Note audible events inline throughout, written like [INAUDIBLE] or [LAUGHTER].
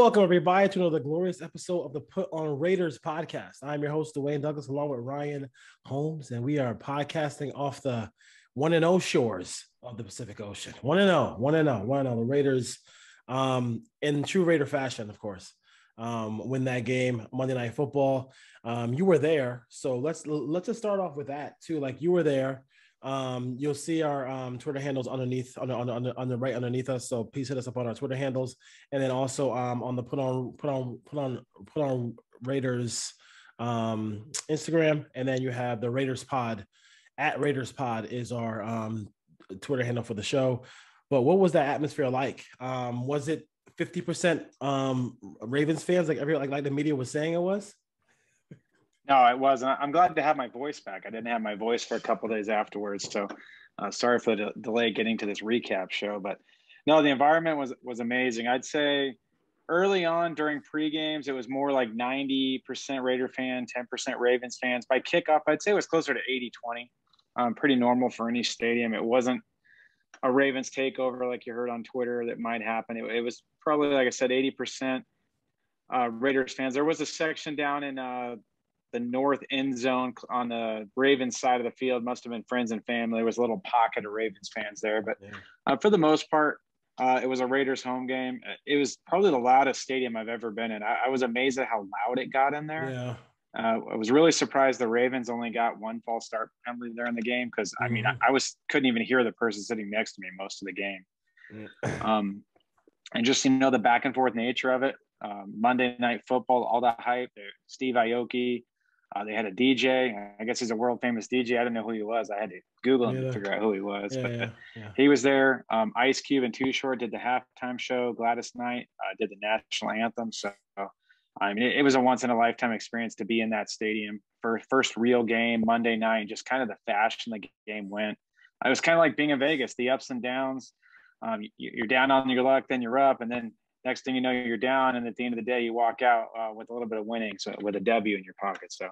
welcome everybody to another glorious episode of the Put on Raiders podcast. I'm your host, Dwayne Douglas, along with Ryan Holmes, and we are podcasting off the one and O shores of the Pacific Ocean. One and O, one and O, one and O. The Raiders, um, in true Raider fashion, of course, um, win that game Monday Night Football. Um, you were there, so let's let's just start off with that too. Like you were there. Um, you'll see our um, Twitter handles underneath on the, on, the, on, the, on the right underneath us. So please hit us up on our Twitter handles, and then also um, on the put on put on put on put on Raiders um, Instagram, and then you have the Raiders Pod at Raiders Pod is our um, Twitter handle for the show. But what was that atmosphere like? Um, was it 50% um, Ravens fans like every like like the media was saying it was? No, it wasn't. I'm glad to have my voice back. I didn't have my voice for a couple days afterwards, so uh, sorry for the delay getting to this recap show. But no, the environment was was amazing. I'd say early on during pre games, it was more like 90% Raider fan, 10% Ravens fans. By kickoff, I'd say it was closer to 80 20. Um, pretty normal for any stadium. It wasn't a Ravens takeover like you heard on Twitter that might happen. It, it was probably, like I said, 80% uh, Raiders fans. There was a section down in uh, the north end zone on the Ravens side of the field. Must have been friends and family. There was a little pocket of Ravens fans there, but uh, for the most part, uh, it was a Raiders home game. It was probably the loudest stadium I've ever been in. I, I was amazed at how loud it got in there. Yeah. Uh, I was really surprised the Ravens only got one false start penalty there in the game because I mean I, Mm-hmm. I, was couldn't even hear the person sitting next to me most of the game. Um, and just you know the back and forth nature of it. Um, Monday Night Football, all that hype. Steve Aoki, uh, they had a DJ. I guess he's a world famous DJ. I didn't know who he was. I had to Google him Yeah. to figure out who he was. Yeah, but yeah, he was there. Um, Ice Cube and Too Short did the halftime show. Gladys Knight uh, did the national anthem. So, I mean, it, it was a once in a lifetime experience to be in that stadium for first real game Monday night. Just kind of the fashion the game went. I was kind of like being in Vegas, the ups and downs. Um, you, you're down on your luck, then you're up, and then next thing you know, you're down. And at the end of the day, you walk out uh, with a little bit of winning, so with a W in your pocket. So,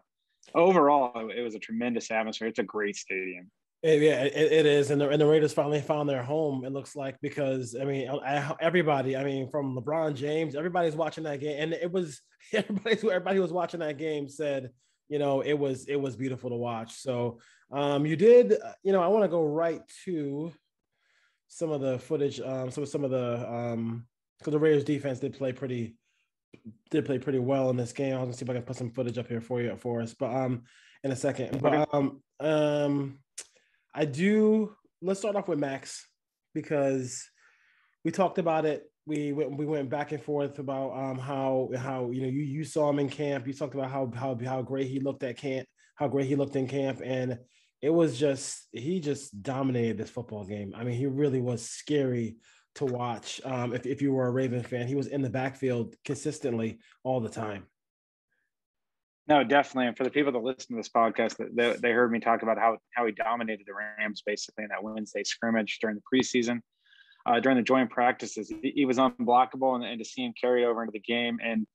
overall, it was a tremendous atmosphere. It's a great stadium. It- yeah, it, it is, and the, and the Raiders finally found their home. It looks like because I mean, I- everybody, I mean, from LeBron James, everybody's watching that game, and it was [LAUGHS] everybody everybody was watching that game said, you know, it was it was beautiful to watch. So, um, you did, uh, you know, I want to go right to some of the footage, um, some some of the um, because the Raiders defense did play pretty did play pretty well in this game. I was gonna see if I can put some footage up here for you for us, but um, in a second, but um, um. I do. Let's start off with Maxx because we talked about it. We went we went back and forth about um how how you know you you saw him in camp. You talked about how how how great he looked at camp, how great he looked in camp, and it was just he just dominated this football game. I mean, he really was scary to watch. Um, if if you were a Raven fan, he was in the backfield consistently all the time. No, definitely. And for the people that listen to this podcast, they, they heard me talk about how how he dominated the Rams basically in that Wednesday scrimmage during the preseason. Uh, during the joint practices, he, he was unblockable, and, and to see him carry over into the game, and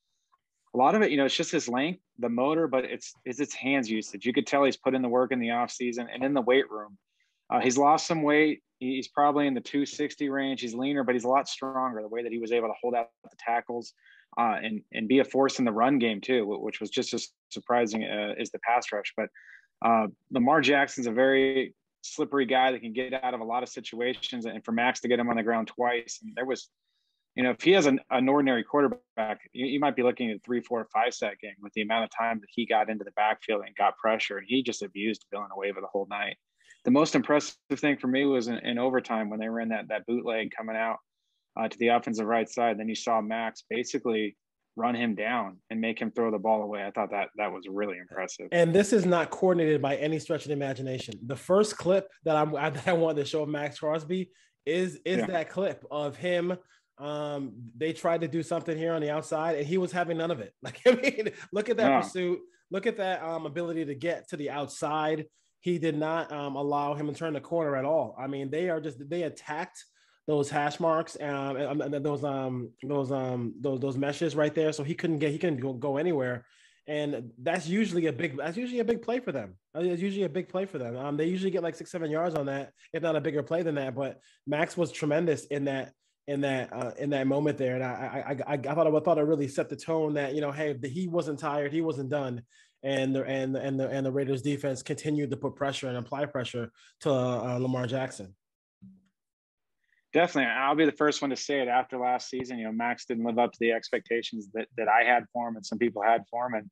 a lot of it, you know, it's just his length, the motor, but it's it's its hands usage. You could tell he's put in the work in the off season and in the weight room. Uh, he's lost some weight. He's probably in the 260 range. He's leaner, but he's a lot stronger. The way that he was able to hold out the tackles uh, and and be a force in the run game too, which was just as surprising uh, as the pass rush. But uh, Lamar Jackson's a very slippery guy that can get out of a lot of situations, and for Maxx to get him on the ground twice, and there was, you know, if he has an, an ordinary quarterback, you, you might be looking at a three, four, five set game with the amount of time that he got into the backfield and got pressure, and he just abused Villanueva the whole night. The most impressive thing for me was in, in overtime when they ran that that bootleg coming out uh, to the offensive right side. Then you saw Maxx basically run him down and make him throw the ball away. I thought that that was really impressive. And this is not coordinated by any stretch of the imagination. The first clip that I'm [LAUGHS] that I wanted to show of Maxx Crosby is is Yeah. that clip of him. Um, they tried to do something here on the outside, and he was having none of it. [LAUGHS] Like I mean, look at that pursuit. Look at that um, ability to get to the outside. He did not um, allow him to turn the corner at all. I mean, they are just they attacked those hash marks um, and, those um those um those those meshes right there. So he couldn't get he couldn't go, go anywhere and that's usually a big that's usually a big play for them. Uh, It's usually a big play for them. Um, they usually get like six seven yards on that, if not a bigger play than that. But Maxx was tremendous in that in that uh, in that moment there, and I I I, I thought I thought it really set the tone that you know, hey, he wasn't tired, he wasn't done, and the and and the and the Raiders defense continued to put pressure and apply pressure to uh, Lamar Jackson. Definitely, I'll be the first one to say it. After last season, you know, Maxx didn't live up to the expectations that that I had for him and some people had for him, and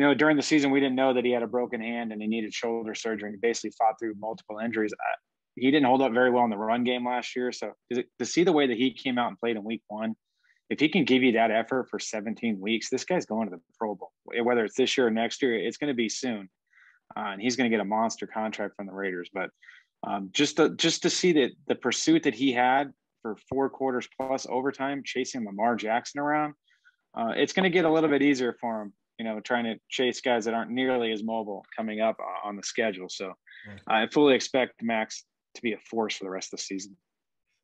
you know, during the season, we didn't know that he had a broken hand and he needed shoulder surgery. He basically fought through multiple injuries. I, he didn't hold up very well in the run game last year. So to see the way that he came out and played in week one, if he can give you that effort for 17 weeks, this guy's going to the Pro Bowl. Whether it's this year or next year, it's going to be soon, uh, and he's going to get a monster contract from the Raiders. But um, just to just to see that the pursuit that he had for four quarters plus overtime, chasing Lamar Jackson around, uh, it's going to get a little bit easier for him. You know, trying to chase guys that aren't nearly as mobile coming up on the schedule. So I fully expect Maxx to be a force for the rest of the season.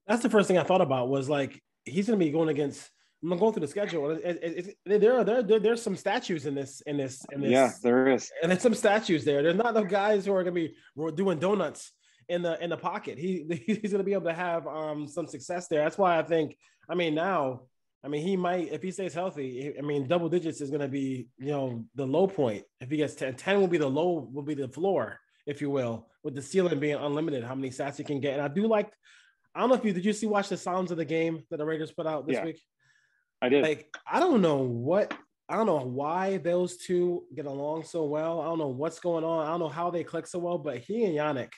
That's the first thing I thought about was like he's going to be going against. I'm going through the schedule. It, it, it, there, are, there, there, there's some statues in this, in this, in this. Yeah, there is, and there's some statues there. There's not no guys who are going to be doing donuts in the in the pocket. He [LAUGHS] he's going to be able to have um some success there. That's why I think. I mean, now, I mean, he might if he stays healthy. I mean, double digits is going to be you know the low point. If he gets 10, 10 will be the low, will be the floor if you will, with the ceiling being unlimited, how many stats you can get. And I do like, I don't know if you did you see watch the sounds of the game that the Raiders put out this yeah, week? I did. Like, I don't know what I don't know why those two get along so well. I don't know what's going on. I don't know how they click so well, but he and Yannick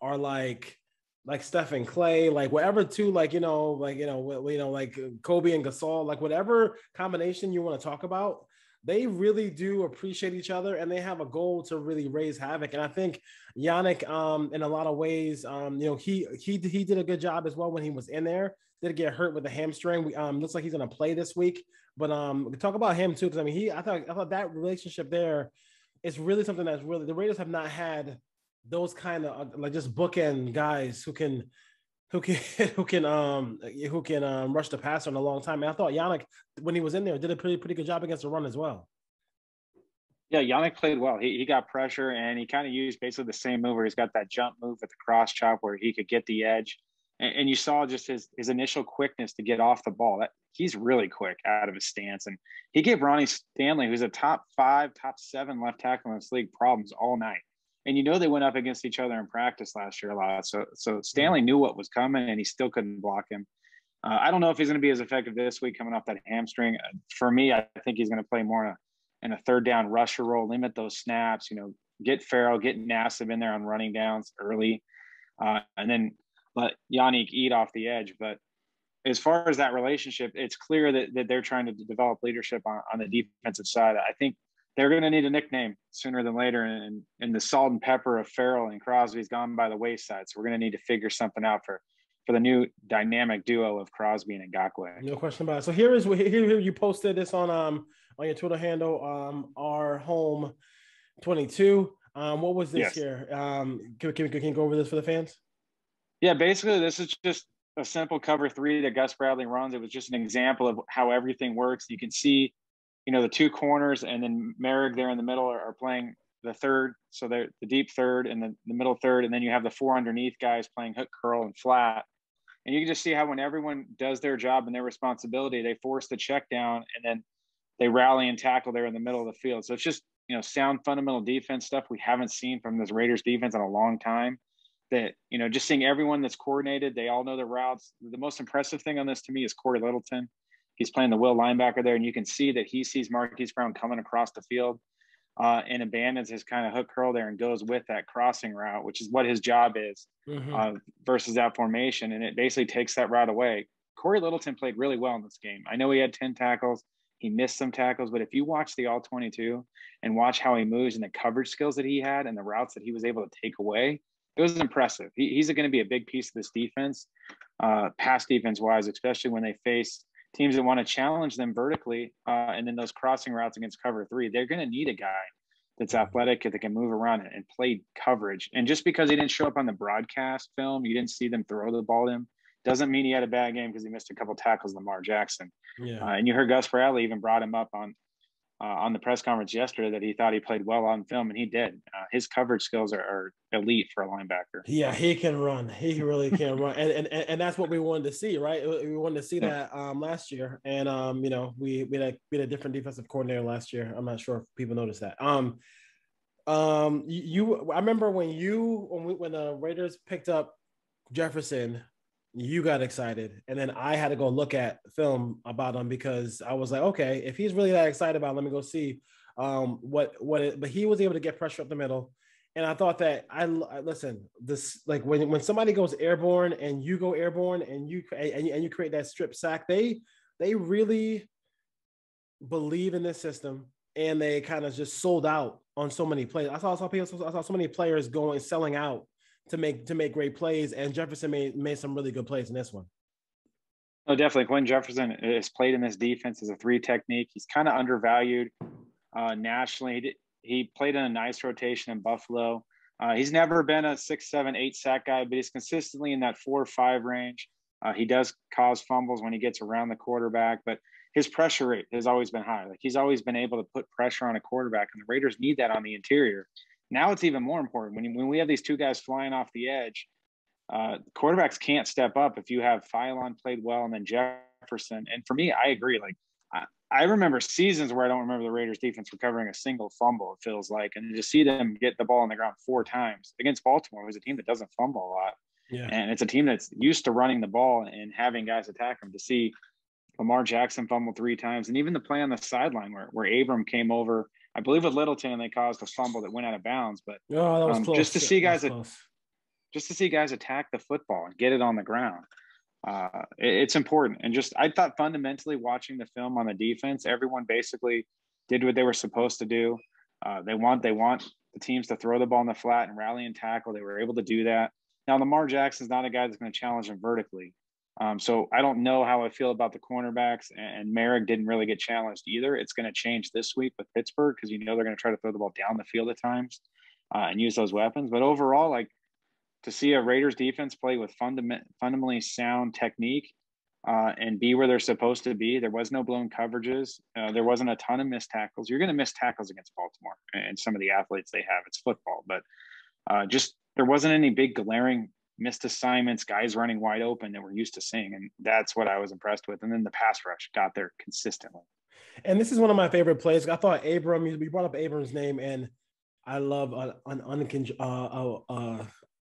are like like Stephen Clay, like whatever two, like you know, like you know, you know, like Kobe and Gasol, like whatever combination you want to talk about, they really do appreciate each other and they have a goal to really raise havoc. And I think Yannick, um, in a lot of ways, um, you know, he he he did a good job as well when he was in there. Did get hurt with the hamstring. We, um, looks like he's gonna play this week. But um, talk about him too because I mean, he I thought I thought that relationship there is really something that's really the Raiders have not had those kind of like just bookend guys who can who can [LAUGHS] who can um who can um rush the passer in a long time. And I thought Yannick, when he was in there, did a pretty pretty good job against the run as well. Yeah, Yannick played well. He, he got pressure and he kind of used basically the same move where he's got that jump move at the cross chop where he could get the edge. And, and you saw just his his initial quickness to get off the ball. That he's really quick out of his stance. And he gave Ronnie Stanley, who's a top five, top seven left tackle in this league, problems all night and you know they went up against each other in practice last year a lot. So so Stanley knew what was coming, and he still couldn't block him. Uh, I don't know if he's going to be as effective this week coming off that hamstring. Uh, for me, I think he's going to play more in a, in a, third down rusher role, limit those snaps. You know, get Ferrell, get Nassib in there on running downs early, uh, and then let Yannick eat off the edge. But as far as that relationship, it's clear that, that they're trying to develop leadership on, on the defensive side. I think they're going to need a nickname sooner than later. And, and the salt and pepper of Ferrell and Crosby's gone by the wayside. So we're going to need to figure something out for, for the new dynamic duo of Crosby and Ngakoue. No question about it. So here is here, here you posted this on um on your Twitter handle um our home 22. Um, what was this yes. here? Um, can, can, can you go over this for the fans? Yeah, basically, this is just a simple cover three that Gus Bradley runs. It was just an example of how everything works. You can see you know the two corners and then Moehrig there in the middle are, are playing the third, so they're the deep third and the, the middle third, and then you have the four underneath guys playing hook, curl, and flat. And you can just see how when everyone does their job and their responsibility, they force the check down and then they rally and tackle there in the middle of the field. So it's just you know sound fundamental defense stuff we haven't seen from this Raiders defense in a long time. That you know just seeing everyone that's coordinated, they all know their routes. The most impressive thing on this to me is Cory Littleton he's playing the will linebacker there, and you can see that he sees Marquise Brown coming across the field uh, and abandons his kind of hook curl there and goes with that crossing route, which is what his job is mm-hmm. uh, versus that formation. And it basically takes that route away. Cory Littleton played really well in this game. I know he had 10 tackles. He missed some tackles, but if you watch the all 22 and watch how he moves and the coverage skills that he had and the routes that he was able to take away, it was impressive. He, he's going to be a big piece of this defense, uh, pass defense wise, especially when they face teams that want to challenge them vertically, uh, and then those crossing routes against cover three, they're going to need a guy that's athletic that can move around and play coverage. And just because he didn't show up on the broadcast film, you didn't see them throw the ball to him, doesn't mean he had a bad game because he missed a couple tackles. Lamar Jackson, yeah. Uh, and you heard Gus Bradley even brought him up on uh, on the press conference yesterday that he thought he played well on film, and he did. Uh, his coverage skills are, are, elite for a linebacker. Yeah, he can run. He really can run, and, and and that's what we wanted to see, right? We wanted to see yeah. that um, last year, and um, you know, we we had, a, we had a different defensive coordinator last year. I'm not sure if people noticed that. Um, um, you, I remember when you when we, when the Raiders picked up Jefferson you got excited. And then i had to go look at film about him because i was like okay if he's really that excited about him, let me go see um, what what it, but he was able to get pressure up the middle. And i thought that i, I listen this like when when somebody goes airborne and you go airborne and you and, and you create that strip sack they they really believe in this system and they kind of just sold out on so many plays i saw, I saw people i saw so many players going selling out to make to make great plays, and Jefferson made made some really good plays in this one. Oh, definitely. Quinn Jefferson is played in this defense as a three technique. He's kind of undervalued uh, nationally. He, did, he, played in a nice rotation in Buffalo. Uh, he's never been a six, seven, eight sack guy, but he's consistently in that four or five range. Uh, he does cause fumbles when he gets around the quarterback, but his pressure rate has always been high. Like he's always been able to put pressure on a quarterback, and the Raiders need that on the interior. Now it's even more important when, you, when we have these two guys flying off the edge. Uh, quarterbacks can't step up if you have Philon played well and then Jefferson. And for me, I agree. Like I, I remember seasons where I don't remember the Raiders defense recovering a single fumble. It feels like, and to see them get the ball on the ground four times against Baltimore, who's a team that doesn't fumble a lot, yeah. and it's a team that's used to running the ball and having guys attack them. To see Lamar Jackson fumble three times, and even the play on the sideline where where Abram came over I believe with Littleton and they caused a fumble that went out of bounds. But oh, um, just to see guys, just to see guys attack the football and get it on the ground, uh, it, it's important. And just I thought fundamentally watching the film on the defense, everyone basically did what they were supposed to do. Uh, they want they want the teams to throw the ball in the flat and rally and tackle. They were able to do that. Now Lamar Jackson's not a guy that's going to challenge them vertically. Um, so I don't know how I feel about the cornerbacks, and, Moehrig didn't really get challenged either. It's going to change this week with Pittsburgh because you know they're going to try to throw the ball down the field at times uh, and use those weapons. But overall, like to see a Raiders defense play with fundament, fundamentally sound technique uh, and be where they're supposed to be. There was no blown coverages. Uh, there wasn't a ton of missed tackles. You're going to miss tackles against Baltimore and some of the athletes they have. It's football, but uh, just there wasn't any big glaring missed assignments, guys running wide open that we're used to seeing. And that's what I was impressed with. And then the pass rush got there consistently. And this is one of my favorite plays. I thought Abram, you brought up Abram's name, and I love an, an uh, uh, uh,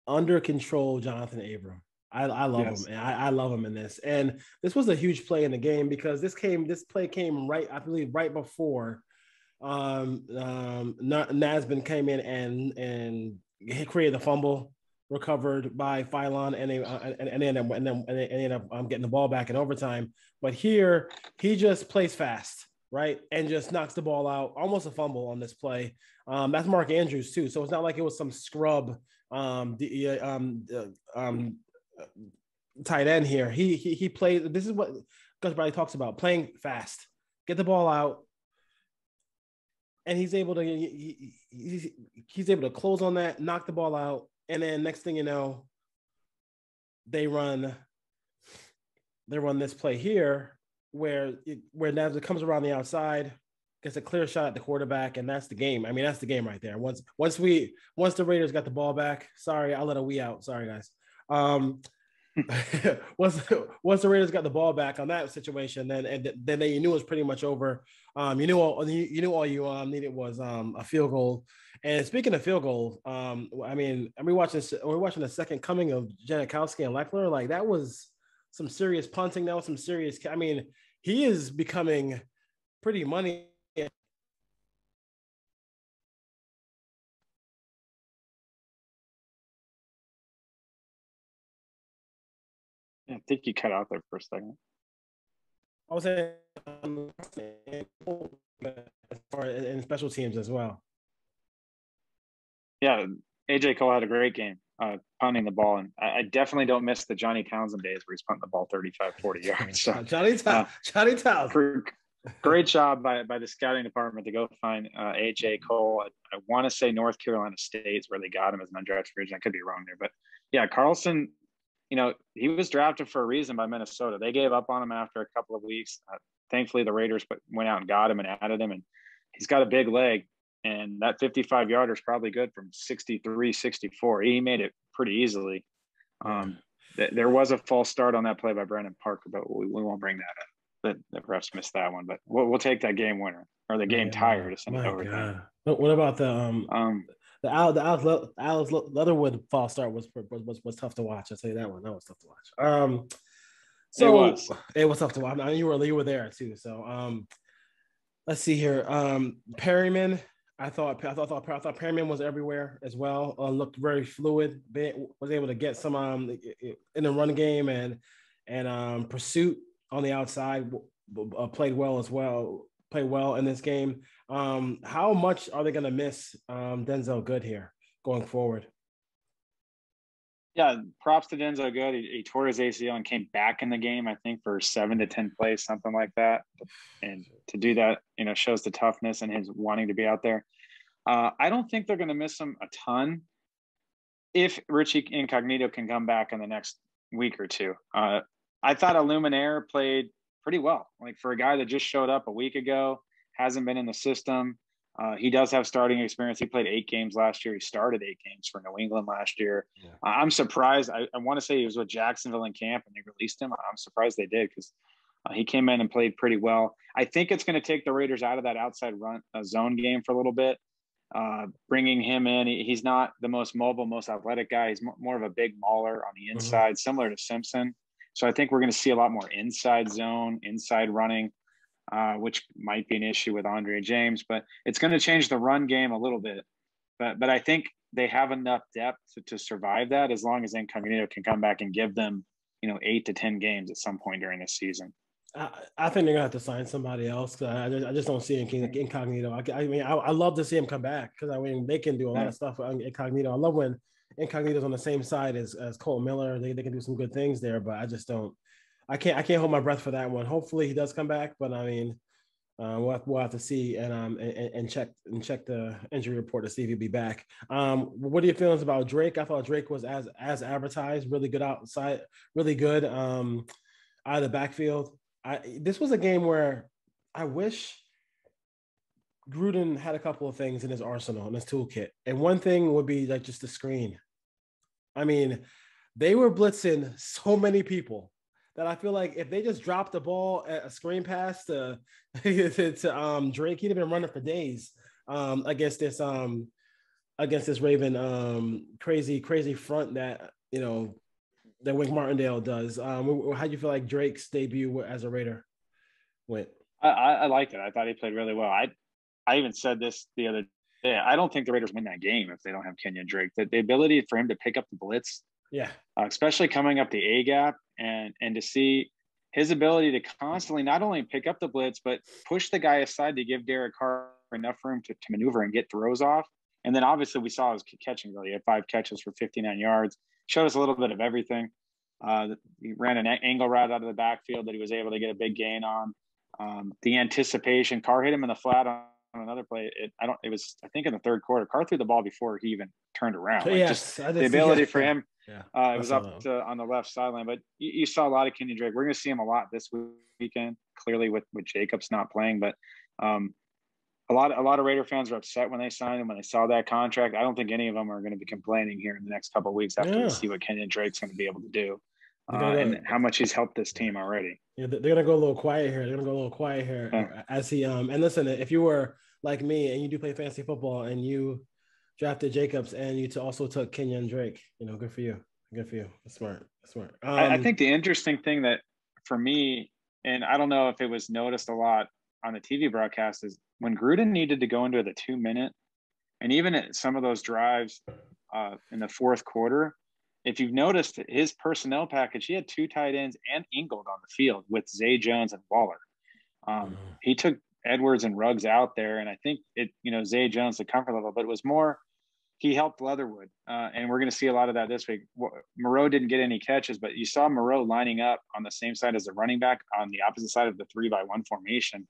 under control Johnathan Abram. I, I love yes. him. I, I, love him in this. And this was a huge play in the game because this came, this play came right, I believe, right before um, um, Nassib came in and and he created the fumble recovered by Philon and they uh, and, and, then and then and they up um, getting the ball back in overtime. But here he just plays fast, right, and just knocks the ball out, almost a fumble on this play. Um, that's Mark Andrews too, so it's not like it was some scrub um, the um, um, tight end here. He he he played. This is what Gus Bradley talks about: playing fast, get the ball out. And he's able to he, he, he's able to close on that, knock the ball out, and then next thing you know, they run they run this play here where it, where Nassib comes around the outside, gets a clear shot at the quarterback, and that's the game. I mean, that's the game right there. Once once we once the Raiders got the ball back, sorry, I'll let a wee out. Sorry, guys. Um, [LAUGHS] [LAUGHS] once once the Raiders got the ball back on that situation, then and then they, you knew it was pretty much over. Um, you knew all you, you knew all you um, needed was um, a field goal and speaking of field goals, um, I mean, are we watching we're watching the second coming of Janikowski and Lechler. Like that was some serious punting. That was some serious. I mean, he is becoming pretty money. I think you cut out there for a second. I was saying um, as far in special teams as well yeah, AJ Cole had a great game uh, punting the ball. And I, I, definitely don't miss the Johnny Townsend days where he's punting the ball 35, 40 yards. [LAUGHS] So, Johnny, uh, Johnny Townsend. Great job by, by the scouting department to go find uh, AJ Cole. I, I want to say North Carolina State's where they got him as an undrafted free agent. I could be wrong there, but yeah, Carlson. You know, he was drafted for a reason by Minnesota. They gave up on him after a couple of weeks. Uh, thankfully, the Raiders went out and got him and added him, and he's got a big leg, and that 55 yarder is probably good from 63, 64. He made it pretty easily. Um, th- there was a false start on that play by Brandon Parker, but we, we won't bring that up. The, the refs missed that one, but we'll, we'll take that game winner or the game yeah, tire to send it over. What about the um, um the Al the Alex, Alex Leatherwood false start was, was was tough to watch. I'll tell you that one. That was tough to watch. Um, so it was, it was tough to watch. I mean, you were you were there too. So um, let's see here. Um, Perryman, I thought I thought I thought, I thought Perryman was everywhere as well. Uh, looked very fluid. Was able to get some um in the run game and and um pursuit on the outside. Uh, played well as well. Played well in this game. Um, how much are they going to miss um, Denzelle Good here going forward? Yeah, props to Denzelle Good. He, he, tore his ACL and came back in the game, I think, for seven to 10 plays, something like that. And to do that, you know, shows the toughness and his wanting to be out there. Uh, I don't think they're going to miss him a ton if Richie Incognito can come back in the next week or two. Uh, I thought Eluemunor played pretty well. Like for a guy that just showed up a week ago, hasn't been in the system, uh, he does have starting experience. He played eight games last year. He started eight games for New England last year. Yeah. Uh, I'm surprised. I, I want to say he was with Jacksonville in camp and they released him. I'm surprised they did because uh, he came in and played pretty well. I think it's going to take the Raiders out of that outside run uh, zone game for a little bit. Uh, bringing him in, he, he's not the most mobile, most athletic guy. He's more of a big mauler on the mm-hmm. inside, mm-hmm. similar to Simpson. So I think we're going to see a lot more inside zone, inside running uh, which might be an issue with Andre James, but it's going to change the run game a little bit. But but I think they have enough depth to, to survive that as long as Incognito can come back and give them, you know, eight to ten games at some point during the season. I, I think they're gonna have to sign somebody else. I just, I just don't see Incognito. I, I mean, I, I love to see him come back because I mean they can do a lot of stuff with Incognito. I love when Incognito's on the same side as as Kolton Miller. They, they can do some good things there, but I just don't. I can't I can't hold my breath for that one. Hopefully he does come back, but I mean, uh, we'll, have, we'll have to see and um and, and, check and check the injury report to see if he'll be back. Um, what are your feelings about Drake? I thought Drake was as as advertised, really good outside, really good um out of the backfield. I this was a game where I wish Gruden had a couple of things in his arsenal in his toolkit, and one thing would be like just the screen. I mean, they were blitzing so many people that I feel like if they just dropped the ball at a screen pass [LAUGHS] to to, um, Drake, he'd have been running for days um, against this um, against this Raven um, crazy crazy front that you know that Wink Martindale does. Um, how do you feel like Drake's debut as a Raider went? I, I liked it. I thought he played really well. I I even said this the other day. I don't think the Raiders win that game if they don't have Kenyon Drake. The, the ability for him to pick up the blitz yeah. Uh, especially coming up the A gap and and to see his ability to constantly not only pick up the blitz but push the guy aside to give Derek Carr enough room to, to maneuver and get throws off. And then obviously we saw his catching really. Had five catches for 59 yards. Showed us a little bit of everything. Uh, he ran an angle route out of the backfield that he was able to get a big gain on. Um, the anticipation, Carr hit him in the flat on another play. It, I don't. It was I think in the third quarter. Carr threw the ball before he even turned around. Like yes, just the ability for him. [LAUGHS] Yeah, uh, it was up to, on the left sideline. But you, you, saw a lot of Kenny Drake. We're going to see him a lot this weekend. Clearly, with with Jacobs not playing, but um, a lot a lot of Raider fans were upset when they signed him when they saw that contract. I don't think any of them are going to be complaining here in the next couple weeks after yeah. they see what Kenyon Drake's going to be able to do. Uh, and how much he's helped this team already. Yeah, they're gonna go a little quiet here. They're gonna go a little quiet here yeah. as he um. And listen, if you were like me and you do play fantasy football and you drafted Jacobs and you also took Kenyon Drake, you know, good for you. Good for you. That's smart. That's smart. Um, I, I think the interesting thing that for me, and I don't know if it was noticed a lot on the TV broadcast, is when Gruden needed to go into the two minute, and even at some of those drives uh, in the fourth quarter, if you've noticed his personnel package, he had two tight ends and Ingold on the field with Zay Jones and Waller. Um, mm-hmm. He took Edwards and Ruggs out there, and I think it, you know, Zay Jones the comfort level, but it was more he helped Leatherwood, uh, and we're going to see a lot of that this week. Moreau didn't get any catches, but you saw Moreau lining up on the same side as the running back on the opposite side of the three by one formation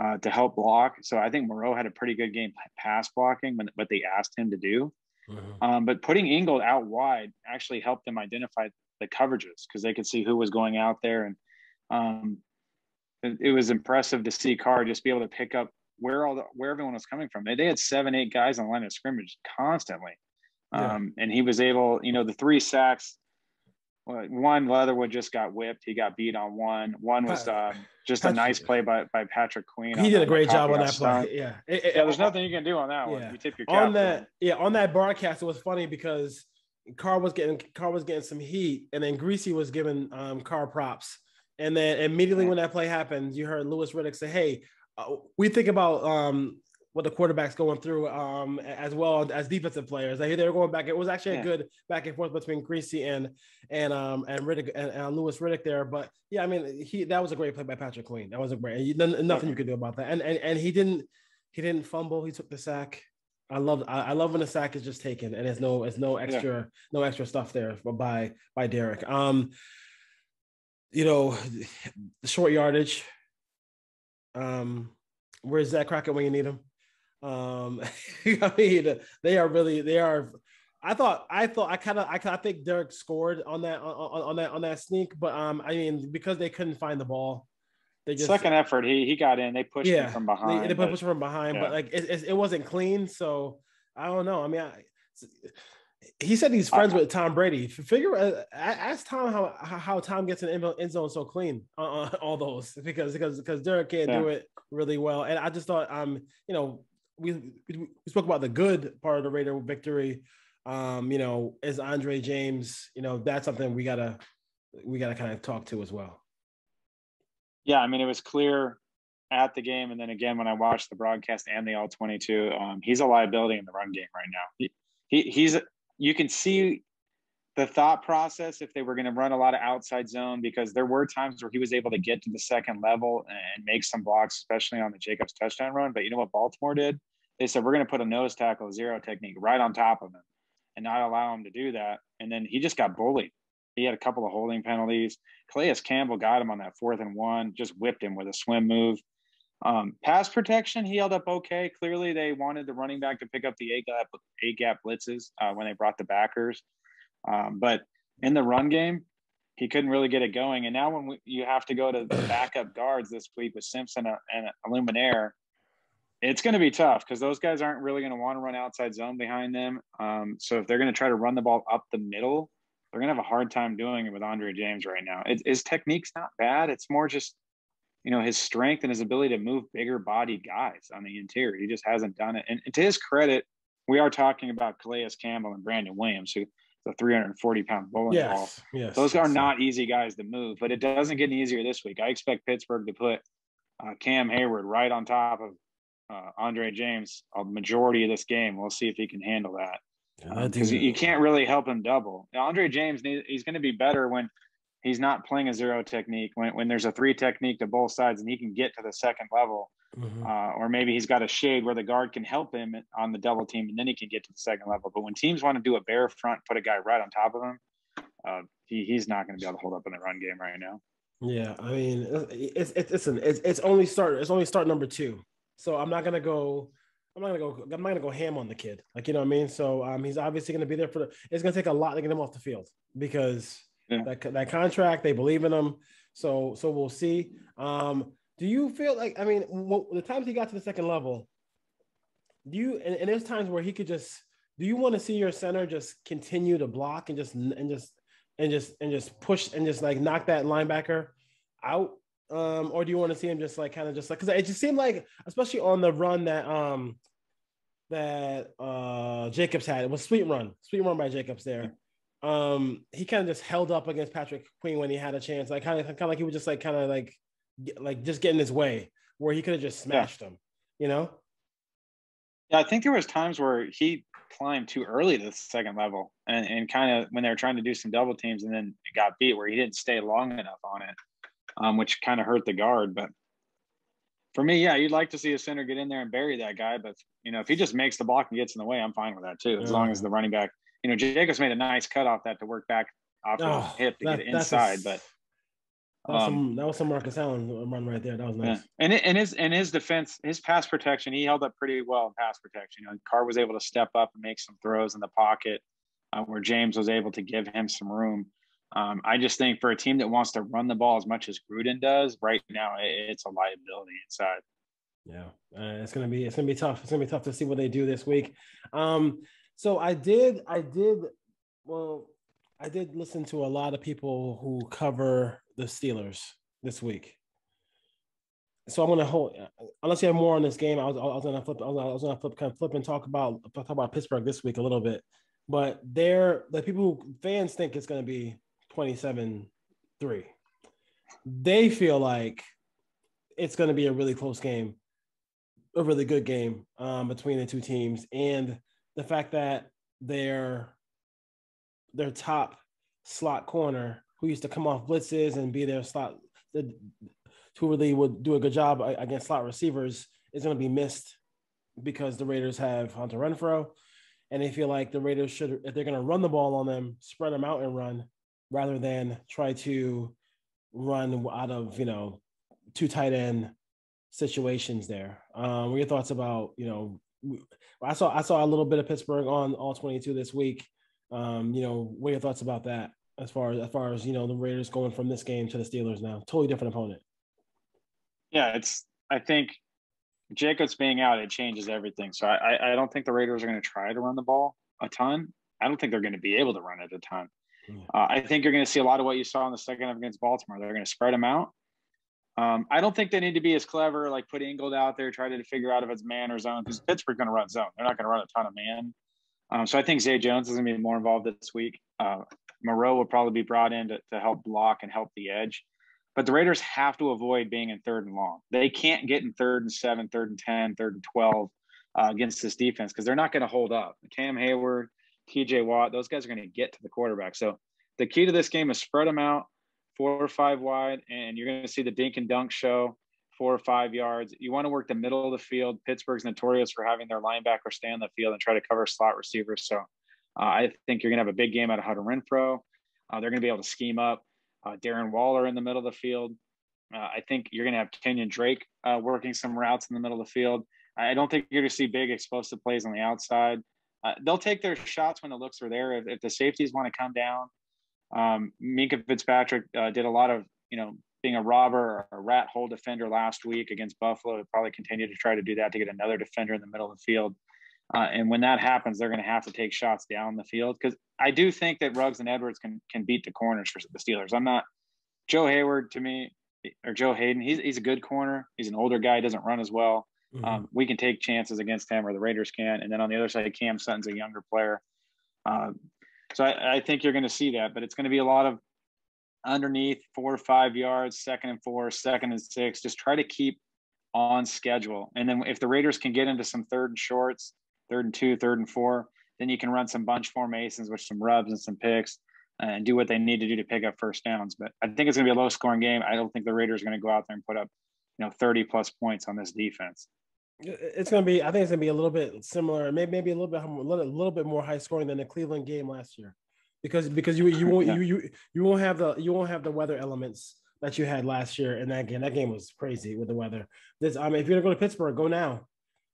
uh, to help block. So I think Moreau had a pretty good game pass blocking when what they asked him to do. Mm-hmm. Um, but putting Ingold out wide actually helped them identify the coverages because they could see who was going out there and um, it, was impressive to see Carr just be able to pick up where all the, where everyone was coming from. They, they had seven, eight guys on the line of scrimmage constantly. Yeah. Um, and he was able, you know, the three sacks. One Leatherwood just got whipped. He got beat on one. One was uh, [LAUGHS] just a nice play by, by Patrick Queen. He did a great job on that play. Yeah, it, it, yeah. There's nothing you can do on that yeah. one. You tip your on that. Yeah, on that broadcast, it was funny because Carr was getting Carr was getting some heat, and then Griese was giving um, Carr props. And then immediately when that play happened, you heard Louis Riddick say, "Hey, uh, we think about um, what the quarterback's going through um, as well as defensive players. I hear they were going back. It was actually yeah. a good back and forth between Griese and and um and Riddick and, and Louis Riddick there. But yeah, I mean he that was a great play by Patrick Queen. That was a great. Nothing you could do about that. And and and he didn't he didn't fumble. He took the sack. I love I, I love when the sack is just taken and there's no there's no extra yeah. no extra stuff there by by Derek. Um, you know, the short yardage. Um, where's Zack Crockett when you need him? Um, [LAUGHS] I mean, they are really they are. I thought I thought I kind of I, I think Derek scored on that on, on that on that sneak, but um, I mean because they couldn't find the ball, they just second effort he he got in. They pushed yeah, him from behind. They, they pushed him from behind, yeah. but like it, it, it, wasn't clean. So I don't know. I mean, I, he said he's friends with Tom Brady. Figure uh, ask Tom how how Tom gets an end zone so clean uh, [LAUGHS] all those because because because Derek can't yeah. do it really well. And I just thought um you know we we spoke about the good part of the Raider victory. Um, you know, is Andre James, you know, that's something we gotta we gotta kind of talk to as well. Yeah, I mean, it was clear at the game, and then again when I watched the broadcast and the all twenty two, um, he's a liability in the run game right now. He, he he's you can see the thought process if they were going to run a lot of outside zone because there were times where he was able to get to the second level and make some blocks, especially on the Jacobs touchdown run. But you know what Baltimore did? They said we're going to put a nose tackle zero technique right on top of him and not allow him to do that. And then he just got bullied. He had a couple of holding penalties. Calais Campbell got him on that fourth and one, just whipped him with a swim move. Um, pass protection, he held up okay. Clearly, they wanted the running back to pick up the A gap, A gap blitzes uh, when they brought the backers. Um, but in the run game, he couldn't really get it going. And now when we, you have to go to the backup guards this week with Simpson and Eluemunor, it's going to be tough because those guys aren't really going to want to run outside zone behind them. Um, so if they're going to try to run the ball up the middle, they're going to have a hard time doing it with Andre James right now. It, his technique's not bad. It's more just, you know, his strength and his ability to move bigger body guys on the interior. He just hasn't done it. And, and to his credit, we are talking about Calais Campbell and Brandon Williams, who the 340 pound bowling yes, ball. Yes, Those are not easy guys to move, but it doesn't get any easier this week. I expect Pittsburgh to put uh, Cam Heyward right on top of uh, Andre James a majority of this game. We'll see if he can handle that because um, you can't really help him double. Now, Andre James, he's going to be better when he's not playing a zero technique. When when there's a three technique to both sides, and he can get to the second level, mm-hmm. uh, or maybe he's got a shade where the guard can help him on the double team, and then he can get to the second level. But when teams want to do a bare front, put a guy right on top of him, uh, he, he's not going to be able to hold up in the run game right now. Yeah, I mean, it's it's it's, an, it's, it's only start it's only start number two. So I'm not gonna go. I'm not gonna go. I'm not gonna go ham on the kid. Like you know what I mean. So um, he's obviously gonna be there for. The, it's gonna take a lot to get him off the field because yeah. that that contract. They believe in him. So so we'll see. Um, do you feel like? I mean, the times he got to the second level, do you? And, and there's times where he could just. Do you want to see your center just continue to block and just and just and just and just push and just like knock that linebacker out um, or do you want to see him just like kind of just like because it just seemed like, especially on the run that um that uh Jacobs had, it was sweet run, sweet run by Jacobs there. Um, he kind of just held up against Patrick Queen when he had a chance, like kind of kind of like he was just like kind of like like just getting his way where he could have just smashed yeah. him, you know. Yeah, I think there was times where he climbed too early to the second level and, and kind of when they were trying to do some double teams and then it got beat where he didn't stay long enough on it um, which kind of hurt the guard. But for me, yeah, you'd like to see a center get in there and bury that guy. But you know, if he just makes the block and gets in the way, I'm fine with that too. As yeah. long as the running back, you know, Jacobs made a nice cut off that to work back off oh, his hip to that, get inside. A, but that was, um, some, that was some Marcus Allen run right there. That was nice. Yeah. And in his in his defense, his pass protection, he held up pretty well in pass protection. You know, Carr was able to step up and make some throws in the pocket, uh, where James was able to give him some room. Um, I just think for a team that wants to run the ball as much as Gruden does right now, it's a liability inside. Yeah, uh, it's gonna be it's gonna be tough. It's gonna be tough to see what they do this week. Um, so I did I did well I did listen to a lot of people who cover the Steelers this week. So I'm gonna hold unless you have more on this game. I was, I was gonna flip. I was, I was gonna flip, kind of flip and talk about talk about Pittsburgh this week a little bit. But they're the people who fans think it's gonna be 27-3. They feel like it's gonna be a really close game, a really good game um, between the two teams, and the fact that their their top slot corner who used to come off blitzes and be their slot who really would do a good job against slot receivers is going to be missed because the Raiders have Hunter Renfrow. and they feel like the Raiders should, if they're going to run the ball on them, spread them out and run rather than try to run out of you know two tight end situations there. Um, what are your thoughts about you know? I saw I saw a little bit of Pittsburgh on all 22 this week. Um, you know, what are your thoughts about that? As far as as far as you know, the Raiders going from this game to the Steelers now, totally different opponent. Yeah, it's. I think Jacobs being out, it changes everything. So I, I don't think the Raiders are going to try to run the ball a ton. I don't think they're going to be able to run it a ton. Uh, I think you're going to see a lot of what you saw in the second half against Baltimore. They're going to spread them out. Um, I don't think they need to be as clever, like put Ingold out there, try to figure out if it's man or zone, because Pittsburgh's going to run zone. They're not going to run a ton of man. Um, so I think Zay Jones is going to be more involved this week. Uh, Moreau will probably be brought in to, to help block and help the edge. But the Raiders have to avoid being in third and long. They can't get in third and seven, third and 10, third and 12 uh, against this defense because they're not going to hold up. Cam Heyward, TJ Watt, those guys are going to get to the quarterback. So the key to this game is spread them out four or five wide, and you're going to see the dink and dunk show four or five yards. You want to work the middle of the field. Pittsburgh's notorious for having their linebacker stay on the field and try to cover slot receivers. So uh, I think you're going to have a big game out of Hunter Renfrow. Uh, they're going to be able to scheme up uh, Darren Waller in the middle of the field. Uh, I think you're going to have Kenyon Drake uh, working some routes in the middle of the field. I don't think you're going to see big explosive plays on the outside. Uh, they'll take their shots when the looks are there. If, if the safeties want to come down, um, Minkah Fitzpatrick uh, did a lot of, you know, being a robber or a rat hole defender last week against Buffalo. He'll probably continue to try to do that to get another defender in the middle of the field. Uh, and when that happens, they're going to have to take shots down the field because I do think that Ruggs and Edwards can can beat the corners for the Steelers. I'm not Joe Hayward to me or Joe Hayden. He's he's a good corner. He's an older guy. Doesn't run as well. Mm-hmm. Um, we can take chances against him, or the Raiders can. And then on the other side, Cam Sutton's a younger player. Uh, so I, I, think you're going to see that, but it's going to be a lot of underneath four or five yards, second and four, second and six. Just try to keep on schedule. And then if the Raiders can get into some third and shorts, third and two, third and four, then you can run some bunch formations with some rubs and some picks and do what they need to do to pick up first downs. But I think it's going to be a low scoring game. I don't think the Raiders are going to go out there and put up, you know, 30 plus points on this defense. It's going to be, I think it's going to be a little bit similar, maybe, maybe a little bit, a little, a little bit more high scoring than the Cleveland game last year because, because you, you won't, [LAUGHS] yeah. you, you, you won't have the, you won't have the weather elements that you had last year in that game. That game was crazy with the weather. This, I mean, if you're going to go to Pittsburgh, go now.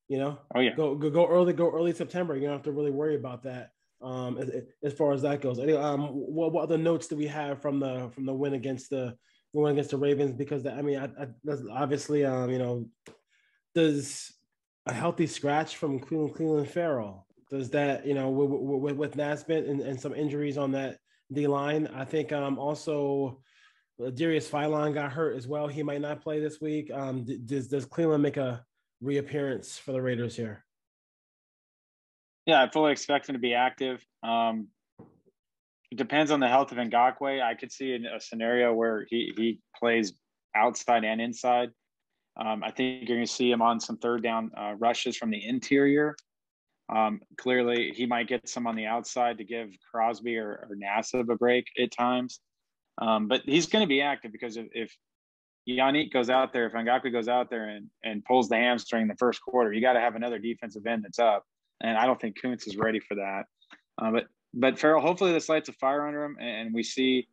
You know, oh yeah, go go, go early, go early September. You don't have to really worry about that. Um, as, as far as that goes, um, what, what other notes do we have from the from the win against the win against the Ravens? Because the, I mean, I, I, obviously, um, you know, does a healthy scratch from Cleveland, Cleveland Ferrell does that, you know, with, with, with Nassib and, and some injuries on that D line? I think um also. Darius Philon got hurt as well. He might not play this week. Um, does does Cleveland make a reappearance for the Raiders here? Yeah, I fully expect him to be active. Um, it depends on the health of Ngakoue. I could see a scenario where he he plays outside and inside. Um, I think you're going to see him on some third down uh, rushes from the interior. Um, clearly, he might get some on the outside to give Crosby or, or Nassib a break at times. Um, but he's going to be active because if, if Yannick goes out there, if Ngakoue goes out there and, and pulls the hamstring in the first quarter, you got to have another defensive end that's up. And I don't think Koonce is ready for that. Uh, but but Ferrell, hopefully this lights a fire under him, and we see,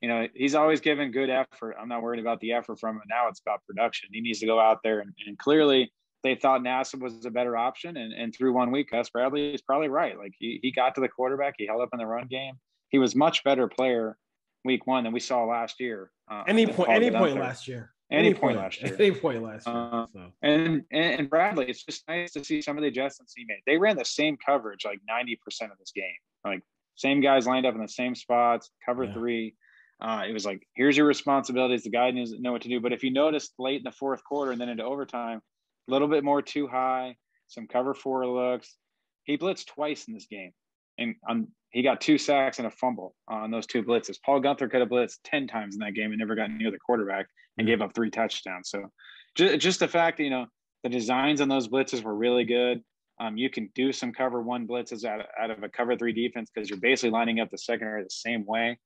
you know, he's always given good effort. I'm not worried about the effort from him. Now it's about production. He needs to go out there, and, and clearly they thought Nassib was a better option. And, and through one week, Gus Bradley is probably right. Like he, he got to the quarterback, he held up in the run game. He was much better player week one than we saw last year. Uh, any point, any point last year. any, any point, point, last year. [LAUGHS] Any point last year. Uh, so. and, and and Bradley, it's just nice to see some of the adjustments he made. They ran the same coverage like ninety percent of this game. Like same guys lined up in the same spots, cover yeah. three. Uh, it was like, here's your responsibilities. The guy knows know what to do. But if you noticed late in the fourth quarter and then into overtime, a little bit more too high, some cover four looks. He blitzed twice in this game, and on, he got two sacks and a fumble on those two blitzes. Paul Guenther could have blitzed ten times in that game and never got near the quarterback and gave up three touchdowns. So, just, just the fact that you know the designs on those blitzes were really good. Um, you can do some cover one blitzes out out of a cover three defense because you're basically lining up the secondary the same way.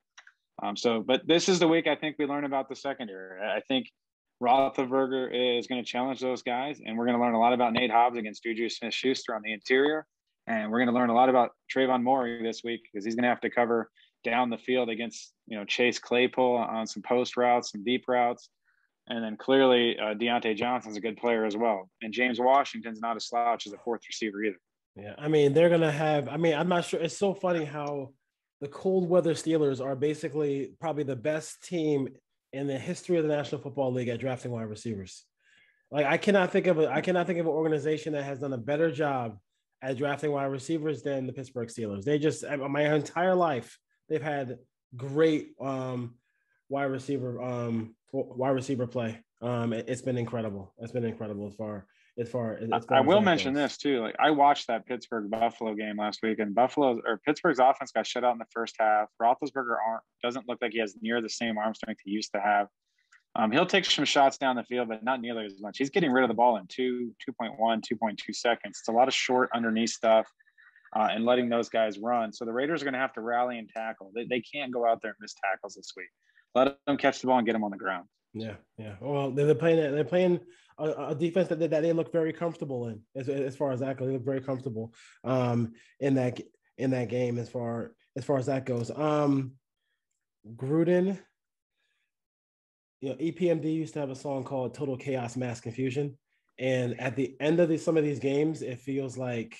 Um, so, but this is the week I think we learn about the secondary. I think Roethlisberger is going to challenge those guys, and we're going to learn a lot about Nate Hobbs against Juju Smith-Schuster on the interior, and we're going to learn a lot about Tre'von Moehrig this week because he's going to have to cover down the field against you know Chase Claypool on some post routes, some deep routes, and then clearly uh, Diontae Johnson's a good player as well, and James Washington's not a slouch as a fourth receiver either. Yeah, I mean they're going to have. I mean I'm not sure. It's so funny how the cold weather Steelers are basically probably the best team in the history of the National Football League at drafting wide receivers. Like I cannot think of a, I cannot think of an organization that has done a better job at drafting wide receivers than the Pittsburgh Steelers. They just my entire life they've had great um, wide receiver um, wide receiver play. Um, it, has been incredible. It's been incredible as far as far as, I will mention goes. this too. Like I watched that Pittsburgh Buffalo game last week, and Buffalo or Pittsburgh's offense got shut out in the first half. Roethlisberger doesn't look like he has near the same arm strength he used to have. Um, he'll take some shots down the field, but not nearly as much. He's getting rid of the ball in two, 2.1, 2.2 seconds. It's a lot of short underneath stuff uh, and letting those guys run. So the Raiders are going to have to rally and tackle. They, they can't go out there and miss tackles this week. Let them catch the ball and get them on the ground. Yeah, yeah. Well, they're playing. They're playing a, a defense that, that they look very comfortable in, as, as far as that goes. They look very comfortable um, in that in that game as far as far as that goes. Um, Gruden, you know, EPMD used to have a song called "Total Chaos, Mass Confusion," and at the end of some of these games, it feels like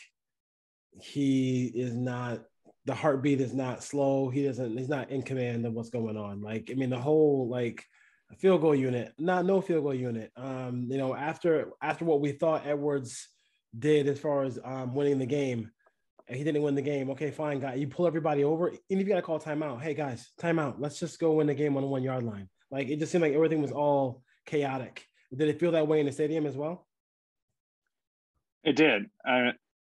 he is not the heartbeat is not slow. He doesn't. He's not in command of what's going on. Like I mean, the whole like field goal unit, not no field goal unit. Um, you know, after after what we thought Edwards did as far as um, winning the game, he didn't win the game. Okay, fine, guy. You pull everybody over, and if you got to call timeout, hey guys, timeout. Let's just go win the game on the one yard line. Like it just seemed like everything was all chaotic. Did it feel that way in the stadium as well? It did.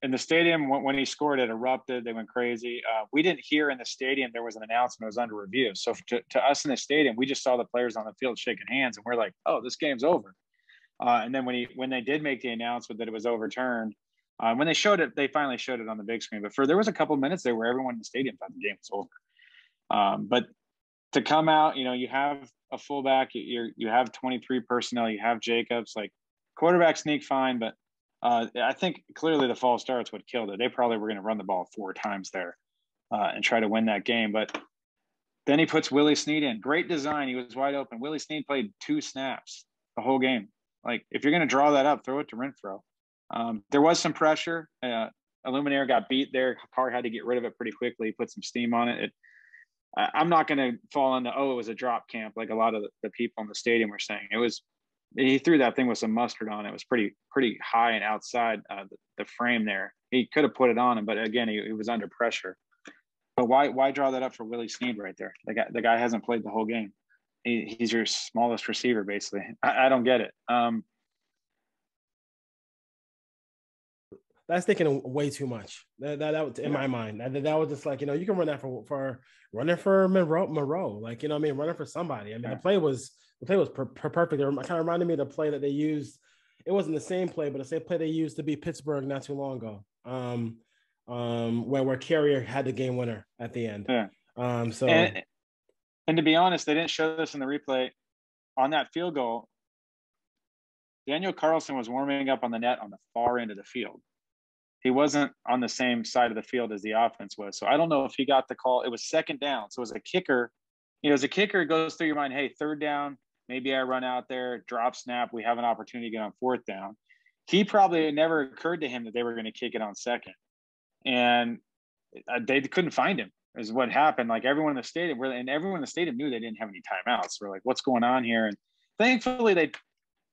In the stadium when, he scored it erupted. They went crazy. Uh, we didn't hear in the stadium there was an announcement. It was under review. So to, to, us in the stadium we just saw the players on the field shaking hands and we're like oh this game's over. Uh, and then when he when they did make the announcement that it was overturned uh, when they showed it they finally showed it on the big screen. But for there was a couple minutes there where everyone in the stadium thought the game was over. Um, but to come out you know you have a fullback you you have 23 personnel you have jacobs like quarterback sneak fine but uh, I think clearly the false starts would kill it. They probably were going to run the ball four times there uh, and try to win that game. But then he puts Willie Snead in. Great design. He was wide open. Willie Snead played two snaps the whole game. Like if you're going to draw that up, throw it to Renfrow. Um, there was some pressure. Uh, Eluemunor got beat there. Carr had to get rid of it pretty quickly. Put some steam on it. it I'm not going to fall into oh it was a drop camp like a lot of the people in the stadium were saying. It was he threw that thing with some mustard on it. it was pretty pretty high and outside uh, the, the, frame there. He could have put it on him, but again, he, he, was under pressure. But why why draw that up for Willie Snead right there? The guy the guy hasn't played the whole game. He, he's your smallest receiver, basically. I, I don't get it. Um, that's thinking way too much. That that, that was in my mind. That, that was just like you know you can run that for for running for Moreau, Moreau. like you know I mean running for somebody. I mean yeah. the play was the play was per, per perfect. It kind of reminded me of the play that they used. It wasn't the same play, but the same play they used to beat Pittsburgh not too long ago. Um, um, where where Carrier had the game winner at the end. Yeah. Um, so and, and to be honest, they didn't show this in the replay on that field goal. Daniel Carlson was warming up on the net on the far end of the field he wasn't on the same side of the field as the offense was. So I don't know if he got the call. It was second down. So as a kicker, you know, as a kicker, it goes through your mind, hey, third down, maybe I run out there, drop snap, we have an opportunity to get on fourth down. He probably never occurred to him that they were going to kick it on second. And uh, they couldn't find him is what happened. Like everyone in the stadium, and everyone in the stadium knew they didn't have any timeouts. We're like, what's going on here? And thankfully they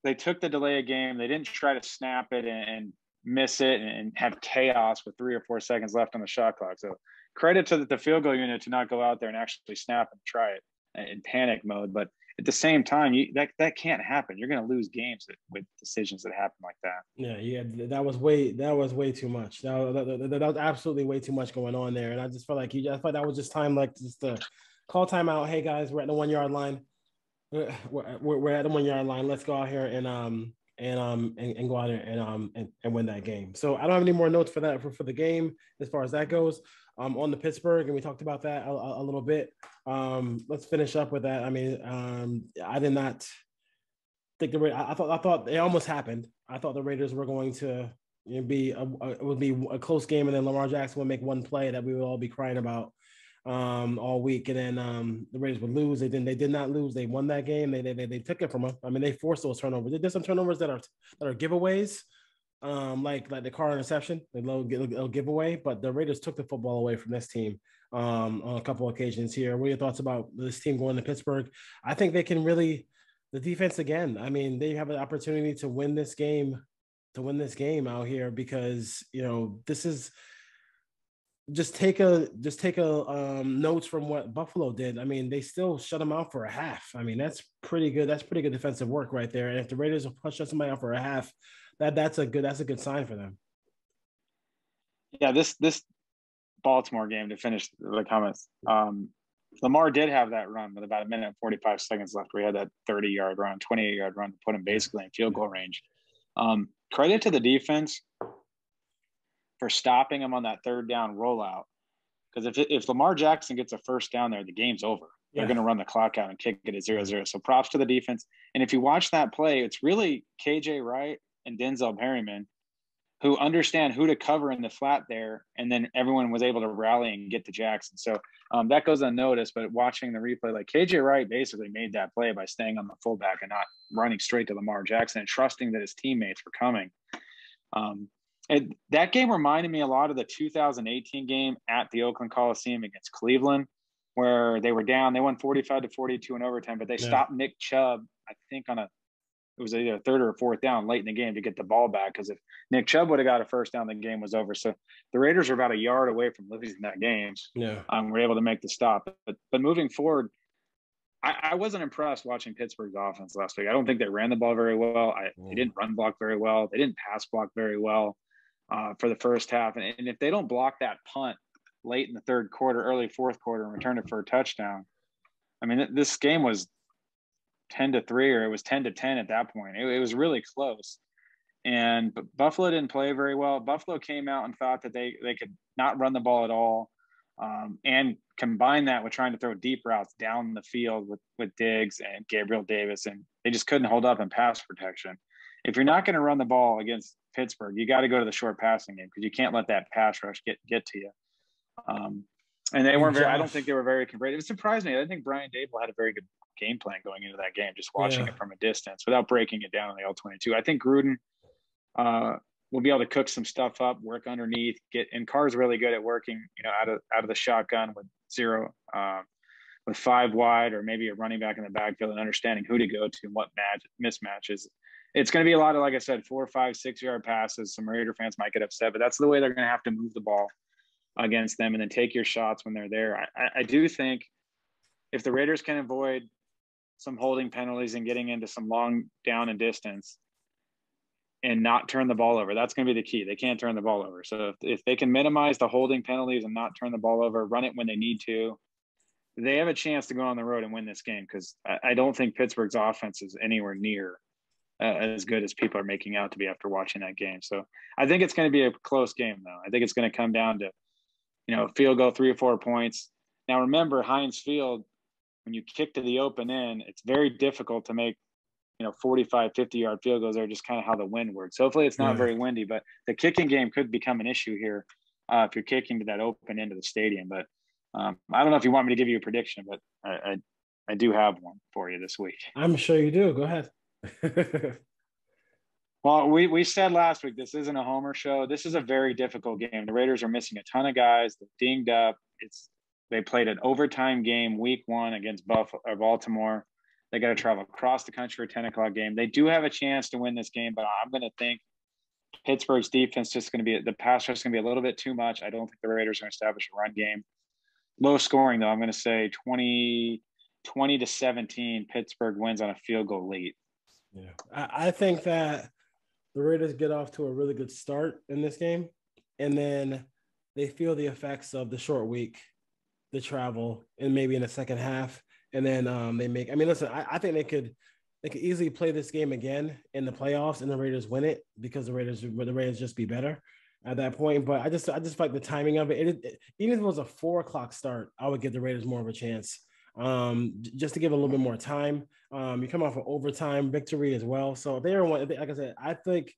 they took the delay of game. They didn't try to snap it and, and miss it and have chaos with three or four seconds left on the shot clock. So credit to the, the field goal unit to not go out there and actually snap and try it in panic mode. But at the same time, you, that that can't happen. You're going to lose games with decisions that happen like that. Yeah, yeah, that was way that was way too much. That, that, that, that was absolutely way too much going on there, and I just felt like you. I thought that was just time, like just to call timeout. Hey guys, we're at the one yard line. We're, we're, we're at the one yard line. Let's go out here and um and um and, and go out there and um and, and win that game. So I don't have any more notes for that for, for the game as far as that goes um, on the Pittsburgh, and we talked about that a, a, little bit. Um, let's finish up with that. I mean, um, I did not think the I, I thought I thought it almost happened. I thought the Raiders were going to you know, be a, a, it would be a close game, and then Lamar Jackson would make one play that we would all be crying about um, all week, and then um, the Raiders would lose. They didn't. They did not lose. They won that game. They they, they, they took it from them. I mean, they forced those turnovers. They did some turnovers that are that are giveaways um, like like the Carr interception, the low, low giveaway. But the Raiders took the football away from this team um, on a couple occasions here. What are your thoughts about this team going to Pittsburgh? I think they can really the defense again. I mean, they have an opportunity to win this game, to win this game out here because you know this is just take a just take a um, notes from what Buffalo did. I mean, they still shut them out for a half. I mean, that's pretty good. That's pretty good defensive work right there. And if the Raiders will shut somebody out for a half, that that's a good that's a good sign for them. Yeah, this this Baltimore game to finish the comments. Um, Lamar did have that run with about a minute and 45 seconds left. We had that 30 yard run, 28 yard run to put him basically in field goal range. Um, credit to the defense for stopping him on that third down rollout. Because if, if Lamar Jackson gets a first down there, the game's over. They're yeah. going to run the clock out and kick it at zero zero. So props to the defense. And if you watch that play, it's really KJ Wright and Denzel Perryman who understand who to cover in the flat there. And then everyone was able to rally and get to Jackson. So um, that goes unnoticed. But watching the replay, like KJ Wright basically made that play by staying on the fullback and not running straight to Lamar Jackson and trusting that his teammates were coming. Um, and that game reminded me a lot of the 2018 game at the Oakland Coliseum against Cleveland, where they were down. They won 45 to 42 in overtime, but they yeah. stopped Nick Chubb, I think, on a it was either a third or a fourth down late in the game to get the ball back. Because if Nick Chubb would have got a first down, the game was over. So the Raiders are about a yard away from losing that game. Yeah, um, we're able to make the stop. But but moving forward, I, I, wasn't impressed watching Pittsburgh's offense last week. I don't think they ran the ball very well. I, They didn't run block very well. They didn't pass block very well uh, for the first half. And, and if they don't block that punt late in the third quarter, early fourth quarter, and return it for a touchdown, I mean, this game was 10 to 3 or it was 10 to 10 at that point. It, it was really close. And Buffalo didn't play very well. Buffalo came out and thought that they they could not run the ball at all. Um, and combine that with trying to throw deep routes down the field with with Diggs and Gabriel Davis, and they just couldn't hold up in pass protection. If you're not going to run the ball against Pittsburgh, you got to go to the short passing game because you can't let that pass rush get get to you. Um, and they weren't very. I don't think they were very converted. It surprised me. I think Brian Daboll had a very good game plan going into that game, just watching yeah. it from a distance without breaking it down on the All twenty two. I think Gruden uh, will be able to cook some stuff up, work underneath, get. And Carr's really good at working, you know, out of out of the shotgun with zero, uh, with five wide, or maybe a running back in the backfield, and understanding who to go to and what match mismatches. It's going to be a lot of, like I said, four, five, six yard passes. Some Raider fans might get upset, but that's the way they're going to have to move the ball against them and then take your shots when they're there. I, I do think if the Raiders can avoid some holding penalties and getting into some long down and distance and not turn the ball over, that's going to be the key. They can't turn the ball over. So if, if they can minimize the holding penalties and not turn the ball over, run it when they need to, they have a chance to go on the road and win this game because I, I don't think Pittsburgh's offense is anywhere near uh, as good as people are making out to be after watching that game. So I think it's going to be a close game, though. I think it's going to come down to you know, field goal three or four points. Now remember Heinz Field, when you kick to the open end, it's very difficult to make, you know, 45, 50 yard field goals are just kind of how the wind works. Hopefully it's not yeah. very windy, but the kicking game could become an issue here uh, if you're kicking to that open end of the stadium. But um, I don't know if you want me to give you a prediction, but I, I, I do have one for you this week. I'm sure you do. Go ahead. [LAUGHS] Well, we, we said last week this isn't a homer show. This is a very difficult game. The Raiders are missing a ton of guys. They're dinged up. It's they played an overtime game week one against Buffalo or uh, Baltimore. They got to travel across the country for a 10 o'clock game. They do have a chance to win this game, but I'm going to think Pittsburgh's defense just going to be the pass rush is going to be a little bit too much. I don't think the Raiders are going to establish a run game. Low scoring though. I'm going to say 20, 20 to 17. Pittsburgh wins on a field goal late. Yeah, I, I think that the Raiders get off to a really good start in this game, and then they feel the effects of the short week, the travel, and maybe in the second half, and then um, they make. I mean, listen, I, I think they could they could easily play this game again in the playoffs, and the Raiders win it because the Raiders the Raiders just be better at that point. But I just I just like the timing of it. It, it. Even if it was a four o'clock start, I would give the Raiders more of a chance. Um, just to give a little bit more time. Um, you come off an overtime victory as well. So they are one, like I said, I think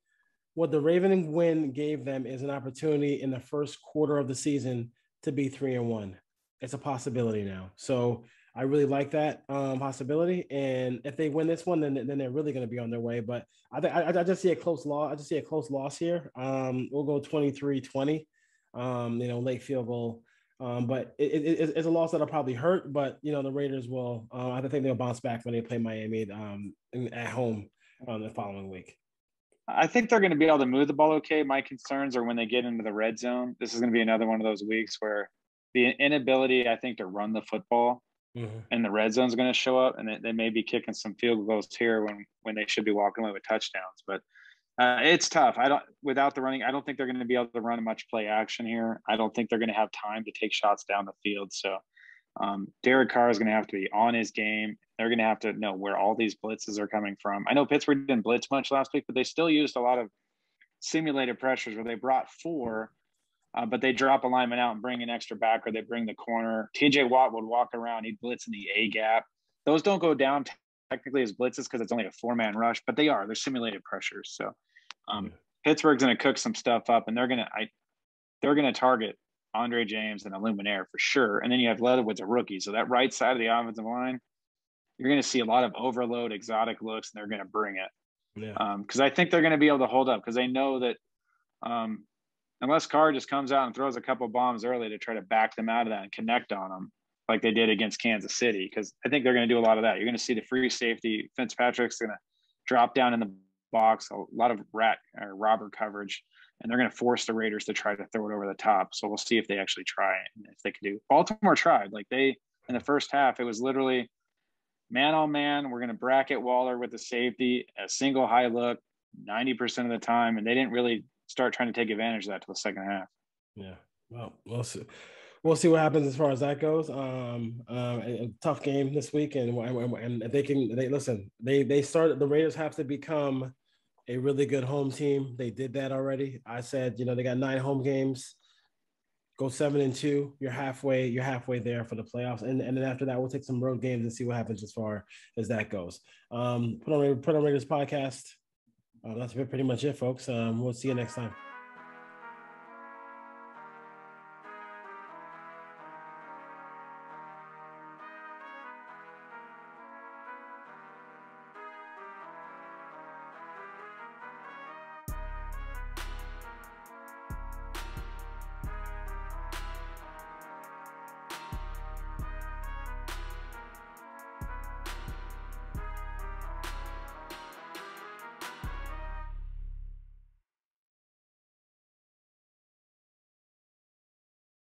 what the Raven win gave them is an opportunity in the first quarter of the season to be three and one. It's a possibility now. So I really like that um, possibility. And if they win this one, then, then they're really going to be on their way. But I, I, I just see a close loss. I just see a close loss here. Um, we'll go 23 20, um, you know, late field goal. Um, but it, it, it's a loss that'll probably hurt. But, you know, the Raiders will, uh, I think they'll bounce back when they play Miami um, at home the following week. I think they're going to be able to move the ball okay. My concerns are when they get into the red zone. This is going to be another one of those weeks where the inability, I think, to run the football mm-hmm. and the red zone is going to show up, and they, they, may be kicking some field goals here when when they should be walking away with touchdowns. But uh, it's tough. I don't without the running. I don't think they're going to be able to run much play action here. I don't think they're going to have time to take shots down the field. So um, Derek Carr is going to have to be on his game. They're going to have to know where all these blitzes are coming from. I know Pittsburgh didn't blitz much last week, but they still used a lot of simulated pressures where they brought four uh, but they drop a lineman out and bring an extra back, or they bring the corner. TJ Watt would walk around, he'd blitz in the A gap. Those don't go down technically as blitzes because it's only a four man rush, but they are. They're simulated pressures. So um, Pittsburgh's going to cook some stuff up, and they're going to I they're going to target Andre James and Eluemunor for sure. And then you have Leatherwood's a rookie, so that right side of the offensive line, you're going to see a lot of overload, exotic looks, and they're going to bring it. Yeah. Because um, I think they're going to be able to hold up because they know that um, unless Carr just comes out and throws a couple bombs early to try to back them out of that and connect on them like they did against Kansas City. Because I think they're going to do a lot of that. You're going to see the free safety. Fitzpatrick's going to drop down in the box, a lot of rat or robber coverage, and they're going to force the Raiders to try to throw it over the top. So we'll see if they actually try and if they can do. Baltimore tried. Like they in the first half, it was literally man on man. We're going to bracket Waller with the safety, a single high look, 90% of the time, and they didn't really start trying to take advantage of that to the second half. Yeah. Well, we'll see. We'll see what happens as far as that goes. Um, uh, a, tough game this week, and, and they can they listen. They they started the Raiders have to become a really good home team. They did that already. I said, you know, they got nine home games. Go seven and two. You're halfway. You're halfway there for the playoffs, and and then after that, we'll take some road games and see what happens as far as that goes. Um, put on put on Raiders podcast. Uh, that's pretty much it, folks. Um, we'll see you next time.